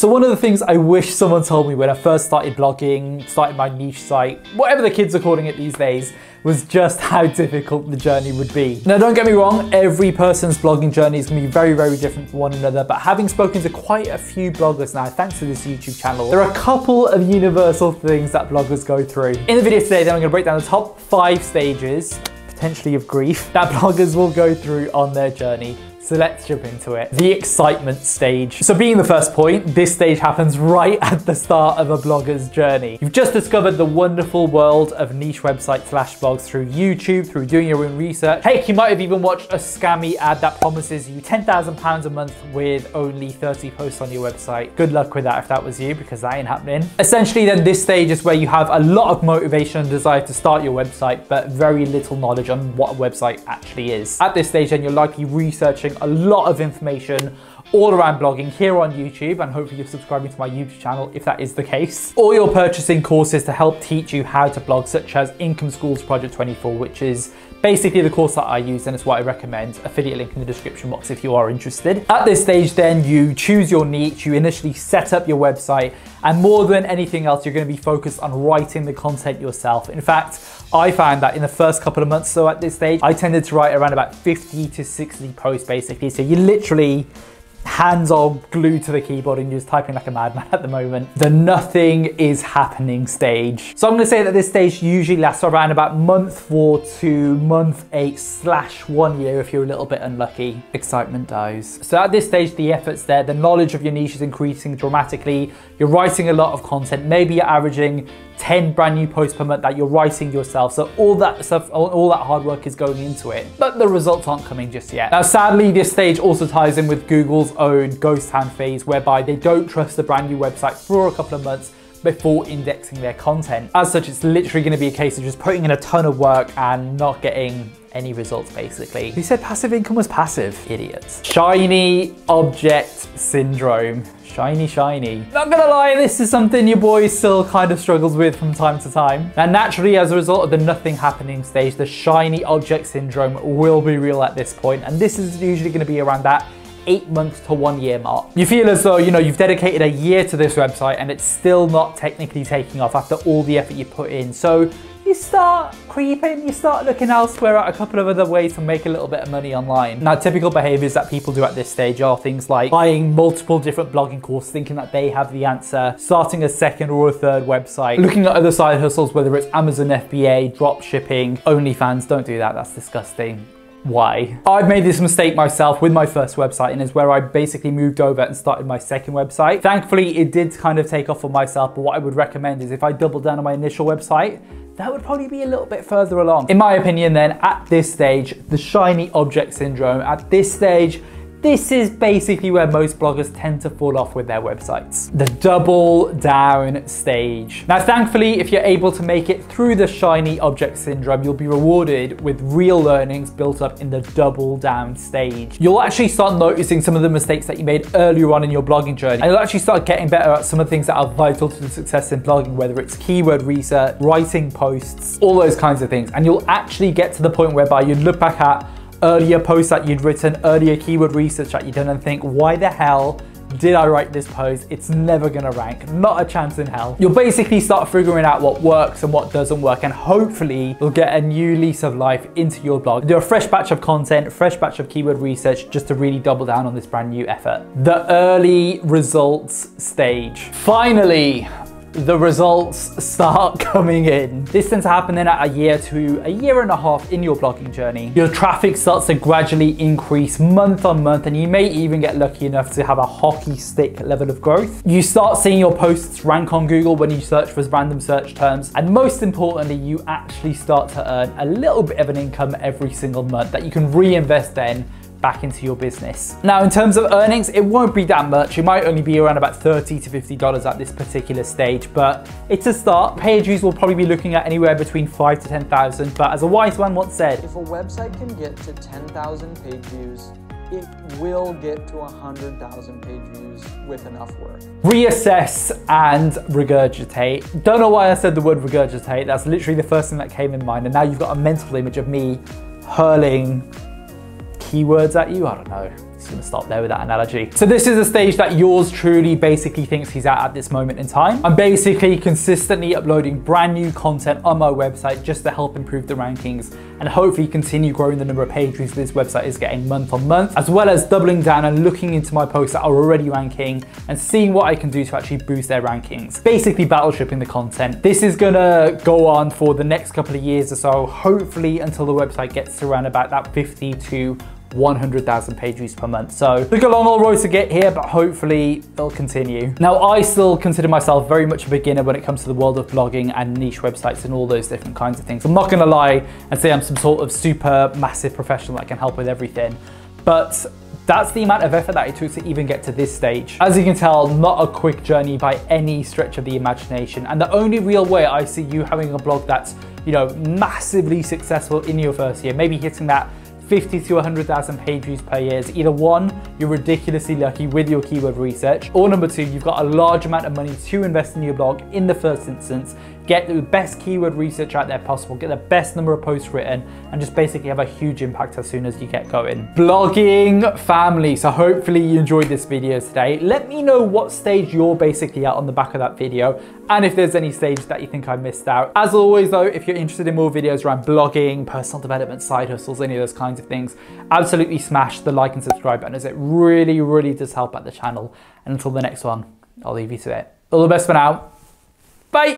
So one of the things I wish someone told me when I first started blogging, started my niche site, whatever the kids are calling it these days, was just how difficult the journey would be. Now don't get me wrong, every person's blogging journey is gonna be very, very different from one another, but having spoken to quite a few bloggers now, thanks to this YouTube channel, there are a couple of universal things that bloggers go through. In the video today, then I'm gonna break down the top five stages potentially of grief that bloggers will go through on their journey so let's jump into it. The excitement stage. So being the first point, this stage happens right at the start of a blogger's journey. You've just discovered the wonderful world of niche websites slash blogs through YouTube, through doing your own research. Heck, you might have even watched a scammy ad that promises you £10,000 a month with only 30 posts on your website. Good luck with that if that was you, because that ain't happening. Essentially then this stage is where you have a lot of motivation and desire to start your website, but very little knowledge on what a website actually is. At this stage then you're likely researching a lot of information all around blogging here on YouTube and hopefully you're subscribing to my YouTube channel if that is the case. Or you're purchasing courses to help teach you how to blog such as Income Schools Project 24 which is basically the course that I use and it's what I recommend. Affiliate link in the description box if you are interested. At this stage then you choose your niche, you initially set up your website and more than anything else you're going to be focused on writing the content yourself. In fact, I found that in the first couple of months so at this stage I tended to write around about 50 to 60 posts basically. So you literally hands are glued to the keyboard and just typing like a madman at the moment. The nothing is happening stage. So I'm gonna say that this stage usually lasts around about month four to month eight slash one year if you're a little bit unlucky. Excitement dies. So at this stage, the effort's there, the knowledge of your niche is increasing dramatically. You're writing a lot of content. Maybe you're averaging 10 brand new posts per month that you're writing yourself. So all that stuff, all that hard work is going into it, but the results aren't coming just yet. Now, sadly, this stage also ties in with Google's own ghost town phase, whereby they don't trust the brand new website for a couple of months before indexing their content. As such, it's literally gonna be a case of just putting in a ton of work and not getting any results basically. Who said passive income was passive? Idiots. Shiny object syndrome. Shiny, shiny. Not gonna lie, this is something your boy still kind of struggles with from time to time. And naturally, as a result of the nothing happening stage, the shiny object syndrome will be real at this point. And this is usually gonna be around that eight months to one year mark. You feel as though, you know, you've dedicated a year to this website and it's still not technically taking off after all the effort you put in. So you start creeping, you start looking elsewhere at a couple of other ways to make a little bit of money online. Now, typical behaviors that people do at this stage are things like buying multiple different blogging courses, thinking that they have the answer, starting a second or a third website, looking at other side hustles, whether it's Amazon FBA, drop shipping, OnlyFans, don't do that, that's disgusting why. I've made this mistake myself with my first website and is where I basically moved over and started my second website. Thankfully, it did kind of take off for myself, but what I would recommend is if I double down on my initial website, that would probably be a little bit further along. In my opinion then, at this stage, the shiny object syndrome, at this stage, this is basically where most bloggers tend to fall off with their websites. The double down stage. Now, thankfully, if you're able to make it through the shiny object syndrome, you'll be rewarded with real learnings built up in the double down stage. You'll actually start noticing some of the mistakes that you made earlier on in your blogging journey. And you'll actually start getting better at some of the things that are vital to the success in blogging, whether it's keyword research, writing posts, all those kinds of things. And you'll actually get to the point whereby you look back at earlier posts that you'd written, earlier keyword research that you'd done and think, why the hell did I write this post? It's never gonna rank, not a chance in hell. You'll basically start figuring out what works and what doesn't work and hopefully you'll get a new lease of life into your blog. Do a fresh batch of content, fresh batch of keyword research just to really double down on this brand new effort. The early results stage. Finally, the results start coming in. This tends to happen then at a year to a year and a half in your blogging journey. Your traffic starts to gradually increase month on month and you may even get lucky enough to have a hockey stick level of growth. You start seeing your posts rank on Google when you search for random search terms and most importantly you actually start to earn a little bit of an income every single month that you can reinvest then back into your business. Now, in terms of earnings, it won't be that much. It might only be around about 30 to $50 at this particular stage, but it's a start. Page views will probably be looking at anywhere between five to 10,000, but as a wise man once said, if a website can get to 10,000 page views, it will get to 100,000 page views with enough work. Reassess and regurgitate. Don't know why I said the word regurgitate. That's literally the first thing that came in mind. And now you've got a mental image of me hurling keywords at you. I don't know. Just gonna stop there with that analogy. So this is a stage that yours truly basically thinks he's at at this moment in time. I'm basically consistently uploading brand new content on my website just to help improve the rankings and hopefully continue growing the number of page views this website is getting month on month, as well as doubling down and looking into my posts that are already ranking and seeing what I can do to actually boost their rankings. Basically battleshipping the content. This is gonna go on for the next couple of years or so, hopefully until the website gets to around about that 50 to 100,000 page views per month. So took a long old road to get here, but hopefully they'll continue. Now, I still consider myself very much a beginner when it comes to the world of blogging and niche websites and all those different kinds of things. I'm not gonna lie and say I'm some sort of super massive professional that can help with everything, but that's the amount of effort that it took to even get to this stage. As you can tell, not a quick journey by any stretch of the imagination. And the only real way I see you having a blog that's, you know, massively successful in your first year, maybe hitting that 50 to 100,000 page views per year is either one, you're ridiculously lucky with your keyword research, or number two, you've got a large amount of money to invest in your blog in the first instance, get the best keyword research out there possible, get the best number of posts written, and just basically have a huge impact as soon as you get going. Blogging family. So hopefully you enjoyed this video today. Let me know what stage you're basically at on the back of that video, and if there's any stage that you think I missed out. As always though, if you're interested in more videos around blogging, personal development, side hustles, any of those kinds of things, absolutely smash the like and subscribe button as it really, really does help out the channel. And until the next one, I'll leave you to it. All the best for now.